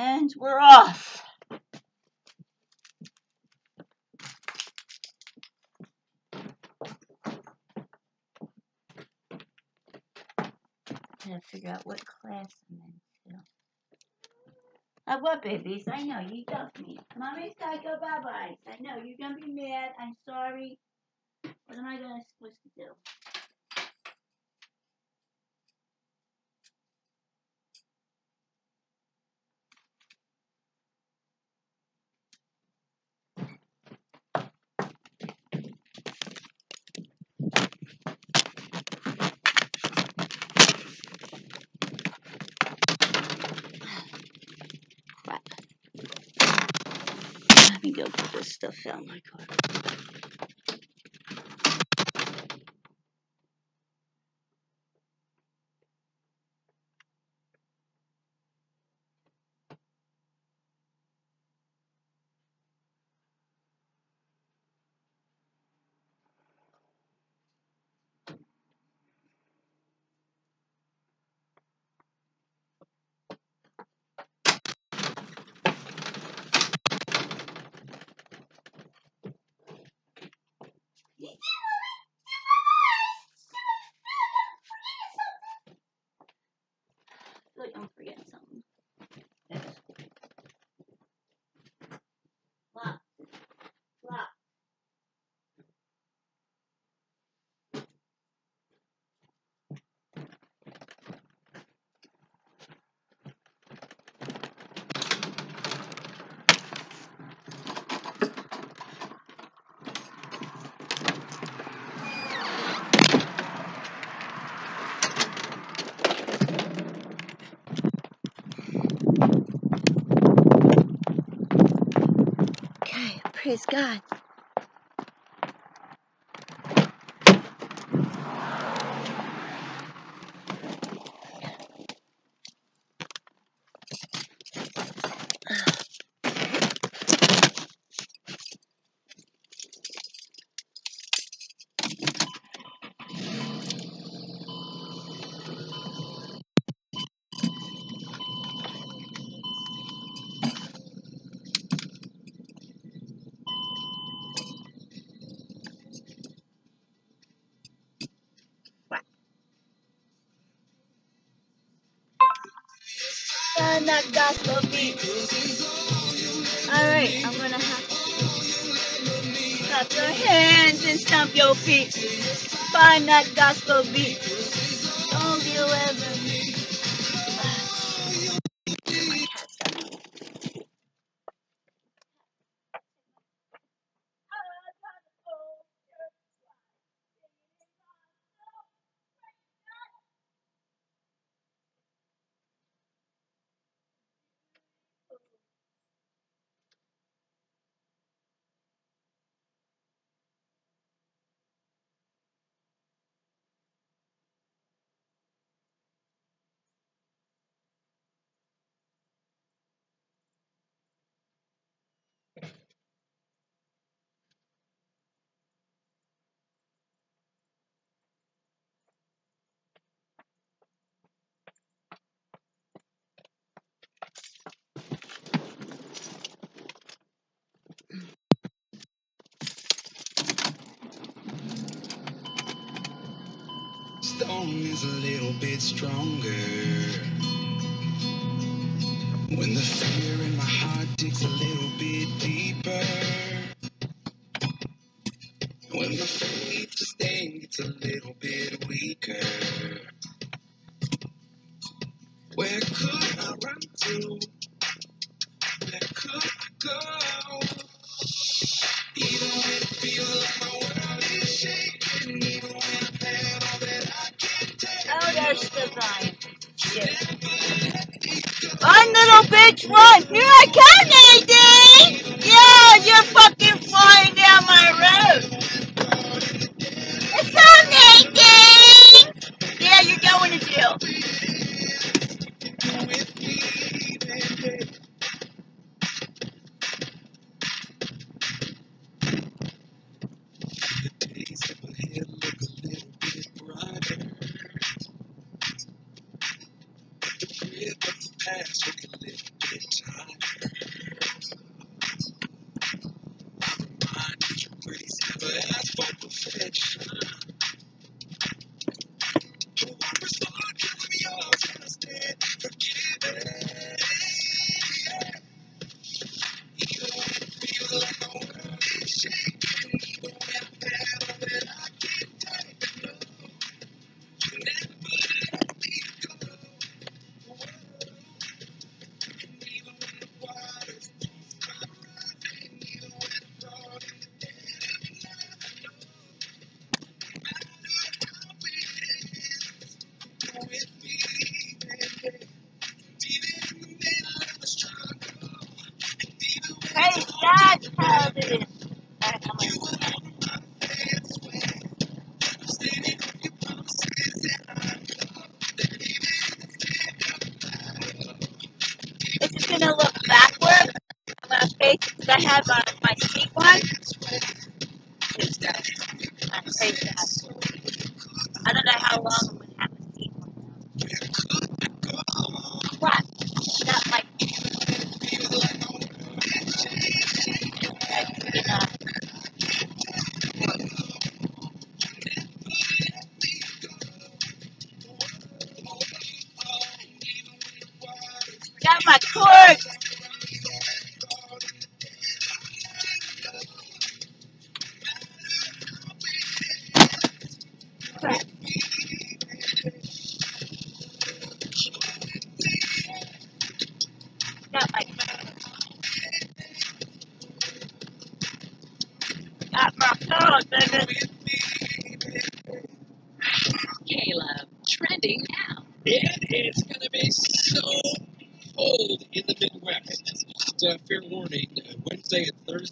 And we're off. Gotta figure out what class I'm into. Uh, what, babies? I know you dumped me. Mommy's gotta go bye bye. I know you're gonna be mad. I'm sorry. What am I gonna supposed to do? Crap. Let me go stuff out my car. Like I'm something. Praise God. Find that gospel beat. Alright, I'm gonna have to clap your hands and stomp your feet. Find that gospel beat. Don't you ever Stone is a little bit stronger. When the fear in my heart digs a little bit deeper. I uh, my seat one. It's I'm face that. I don't know how long I'm gonna have a seat one. What? Like. Got my cord.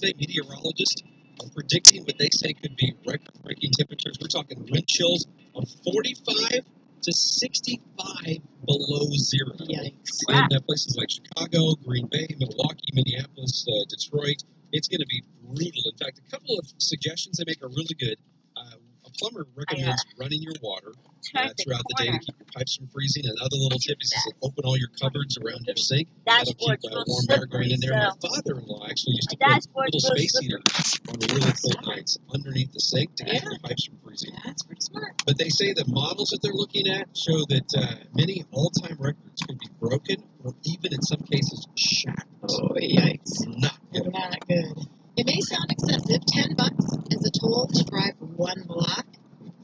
And meteorologists are predicting what they say could be record breaking temperatures. We're talking wind chills of 45 to 65 below zero. Yikes. In uh, places like Chicago, Green Bay, Milwaukee, Minneapolis, uh, Detroit, it's going to be brutal. In fact, a couple of suggestions they make are really good. Uh, a plumber recommends running your water uh, Turn the throughout the day to keep your pipes from freezing. Another little tip is to open all your cupboards around your sink. That'll keep uh, warm air going in there. so My father-in-law actually used to put dashboard's little space heaters on the really cold nights underneath the sink to keep Yeah. your pipes from freezing. That's pretty smart. But they say the models that they're looking at show that uh, many all-time records could be broken or even in some cases shattered. Oh, yikes. Not good. Not good. It may sound excessive. Ten bucks is a toll to drive one block.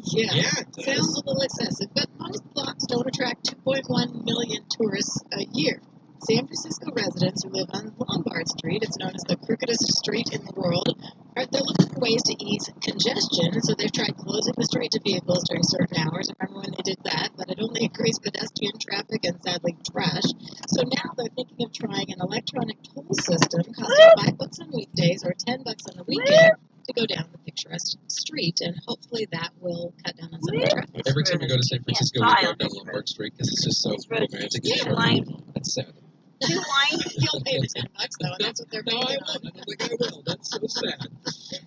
Yeah. Yeah. Sounds a little excessive, but most blocks don't attract 2.1 million tourists a year. San Francisco residents who live on Lombard Street, it's known as the crookedest street in the world, are they're looking for ways to ease congestion, so they've tried closing the street to vehicles during certain hours. I remember when they did that, but it only increased pedestrian traffic and sadly trash. So now they're thinking of trying an electronic toll system costing five bucks on weekdays or ten bucks on the weekend to go down the picturesque street, and hopefully that will cut down on some of the traffic. Every time we go to San Francisco, we file drive down this Lombard Street because it's just so This road's romantic. too and Yeah. charming. That's sad. Too windy. You'll pay the ten bucks though, and that's what they're No, I won't. I don't think I will. That's so sad.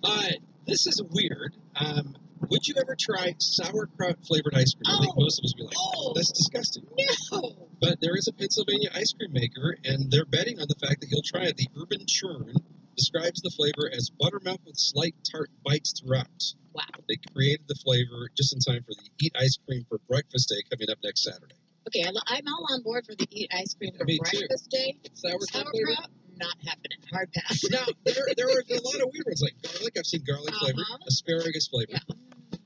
Uh, this is weird. Um, would you ever try sauerkraut flavored ice cream? I think Oh. most of us would be like, Oh. that's disgusting. No. But there is a Pennsylvania ice cream maker, and they're betting on the fact that you'll try it. The Urban Churn describes the flavor as buttermilk with slight tart bites throughout. Wow. They created the flavor just in time for the Eat Ice Cream for Breakfast Day coming up next Saturday. Okay, I'm all on board for the eat ice cream for Me too. breakfast day. Sauerkraut? Sauerkraut, not happening. Hard pass. Now, there, there are a lot of weird ones like garlic. I've seen garlic flavor, Uh-huh. asparagus flavor. Yeah.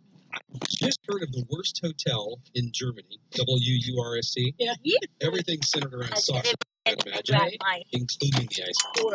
Just heard of the worst hotel in Germany, W U R S C. Yeah. Everything centered around I soccer, did I'd imagine, including the ice cream.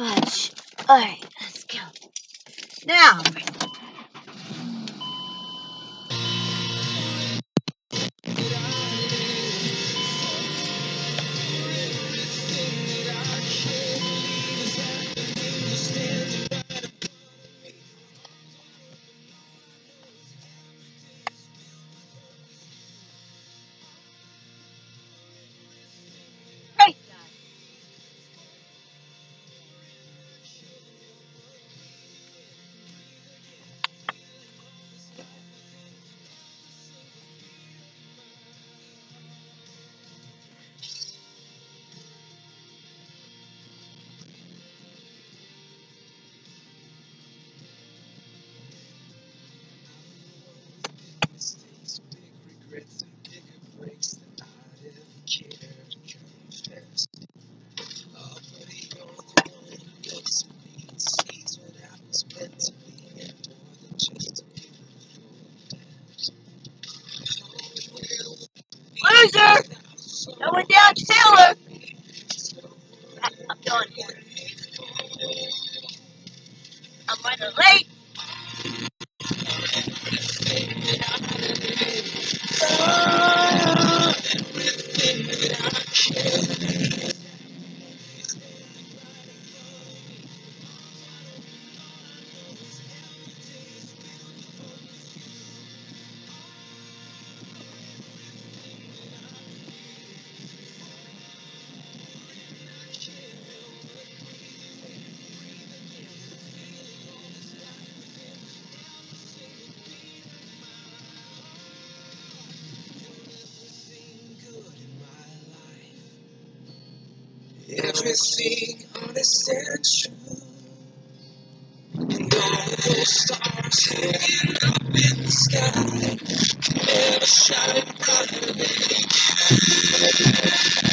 fudge. All right, let's go. Now, big Everything honest and true. And all those stars hanging up in the sky never shine brighter than Live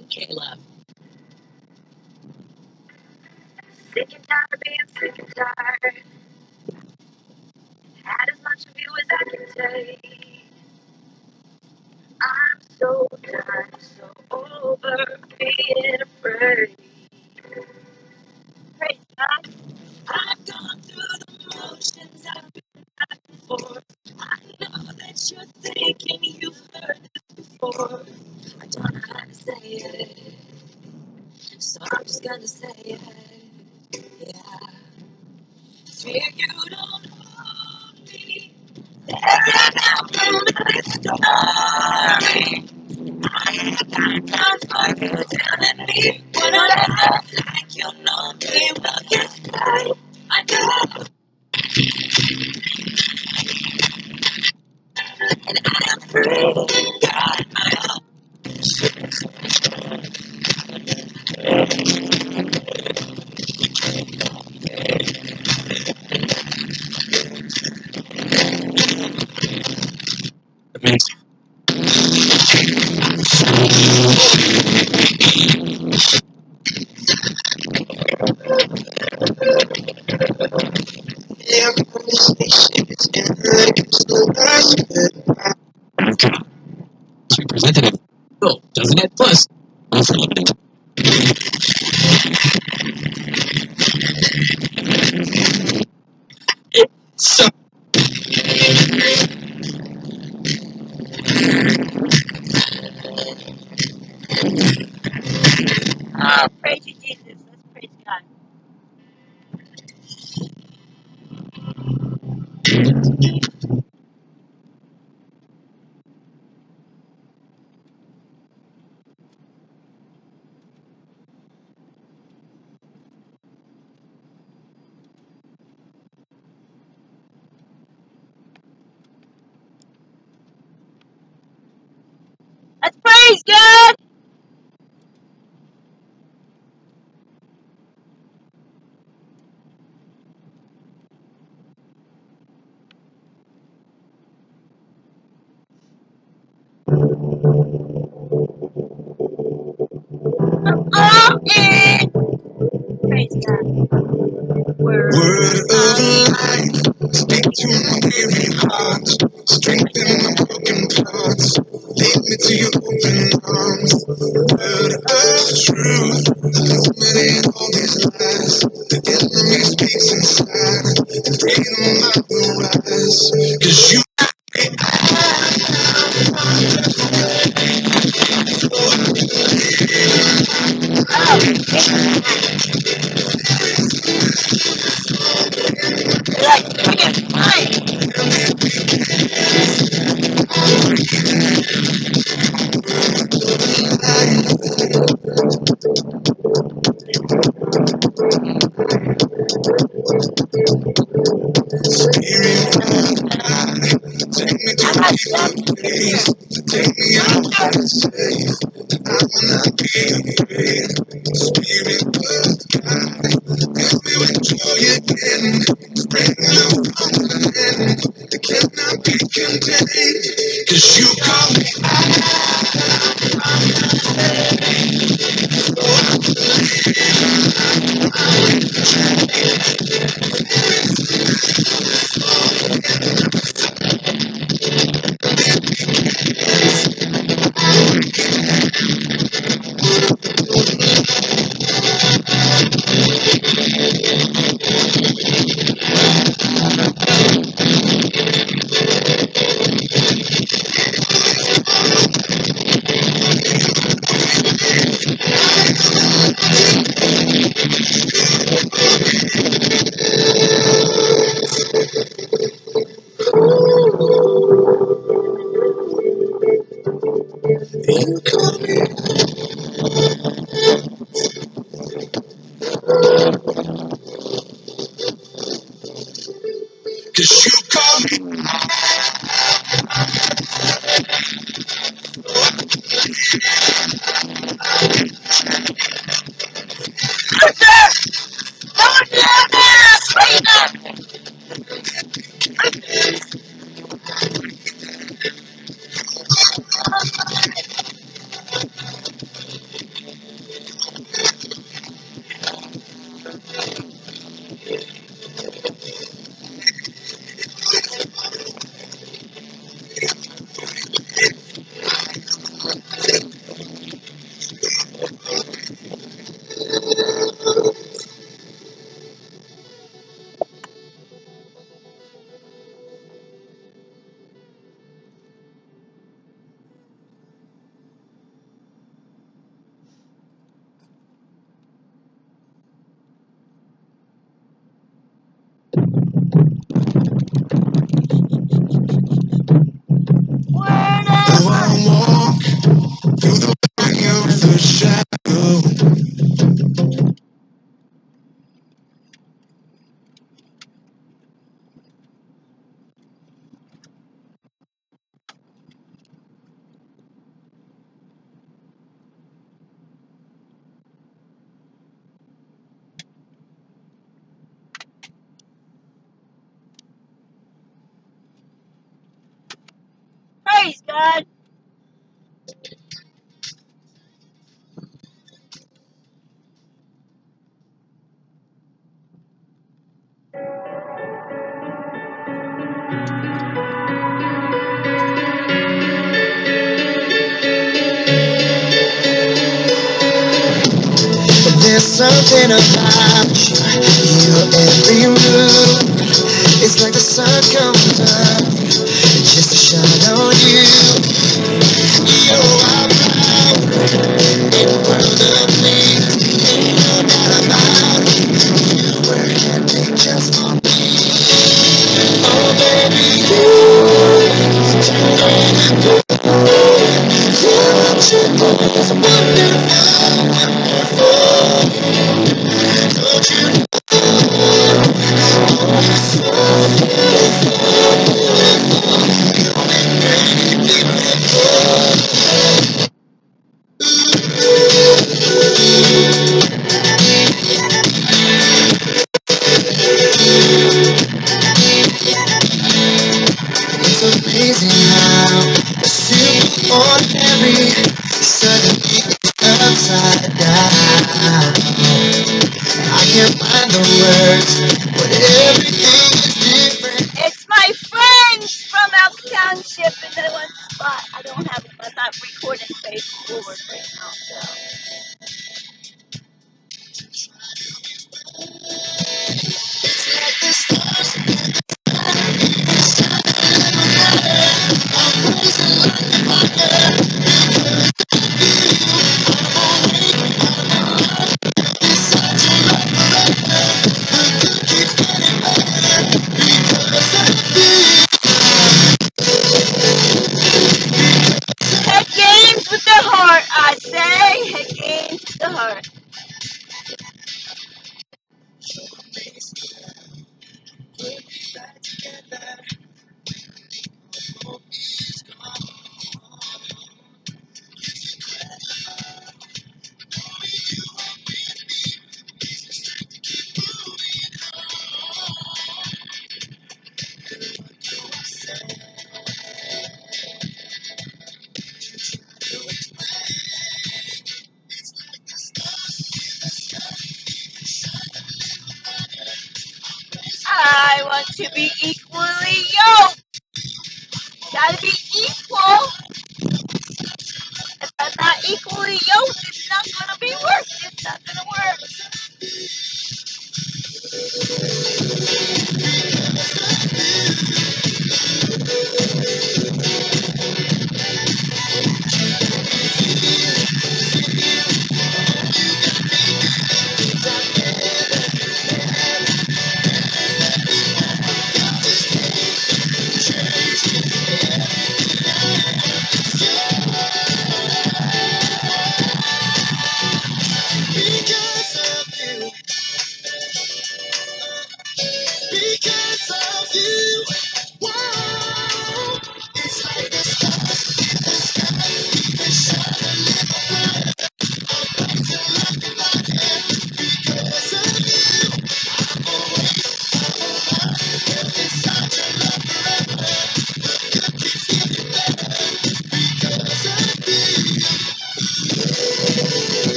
encouraging Caleb. Sick and tired sick and tired. Had as much of you as I can take. I'm so tired, so over being afraid. I've gone through the motions, I've been back and forth. I know that you're thinking you've heard this before. I don't know how to say it, so I'm just gonna say it. Yeah. Fear you don't hold me. There's an outcome to this story. I ain't got time for you telling me Cool, doesn't it? Plus, Word of life, speak to my weary heart. God. There's something about you, your every move. It's like the sun comes. to be equally yoked. Gotta be equal. You.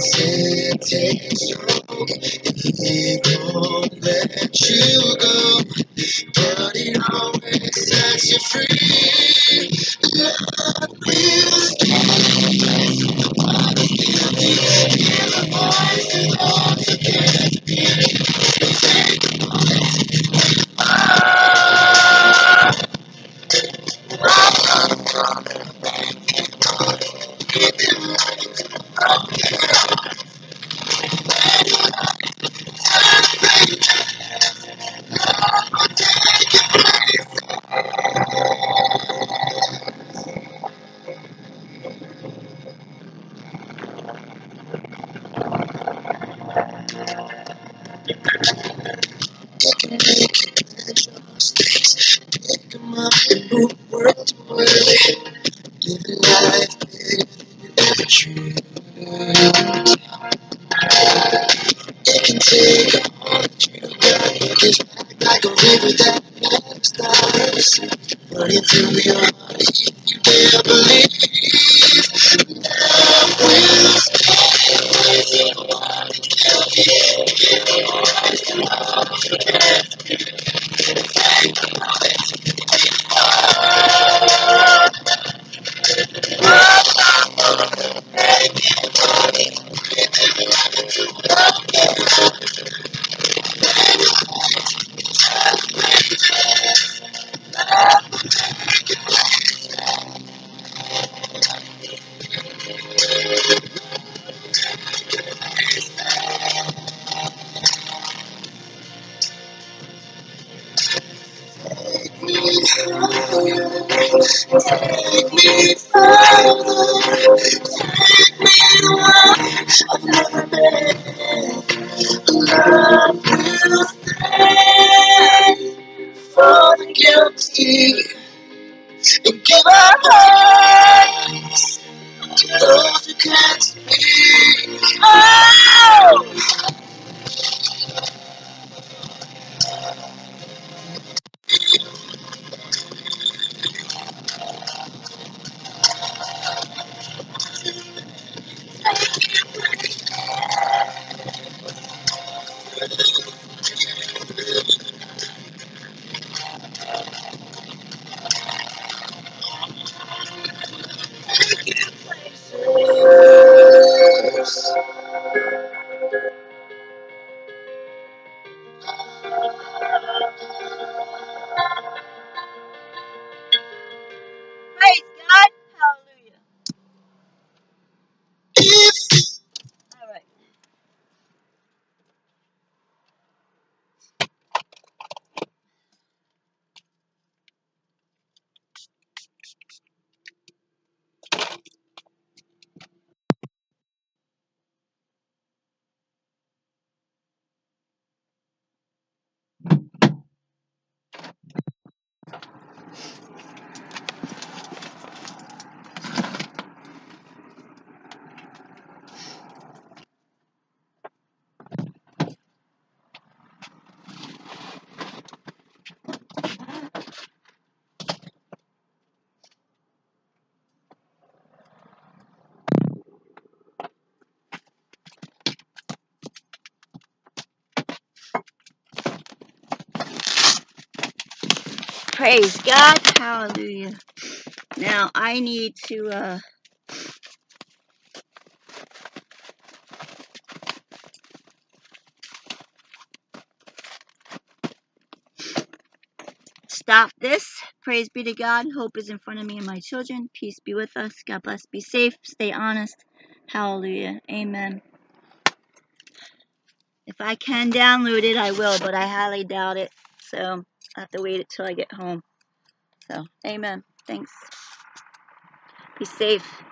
said take it won't let you go, but it always sets you free. Love. the world's more living. Life, living a dream. It can take a you got. It's like a river that never stops. Running through your heart. Take me further. Take me way I've never been. Love will stand for the guilty and give to those who can't speak. Praise Praise God. Hallelujah. Now I need to uh stop this. Praise be to God. Hope is in front of me and my children. Peace be with us. God bless. Be safe. Stay honest. Hallelujah. Amen. If I can download it, I will, but I highly doubt it. So I have to wait until I get home. So, amen. Thanks. Be safe.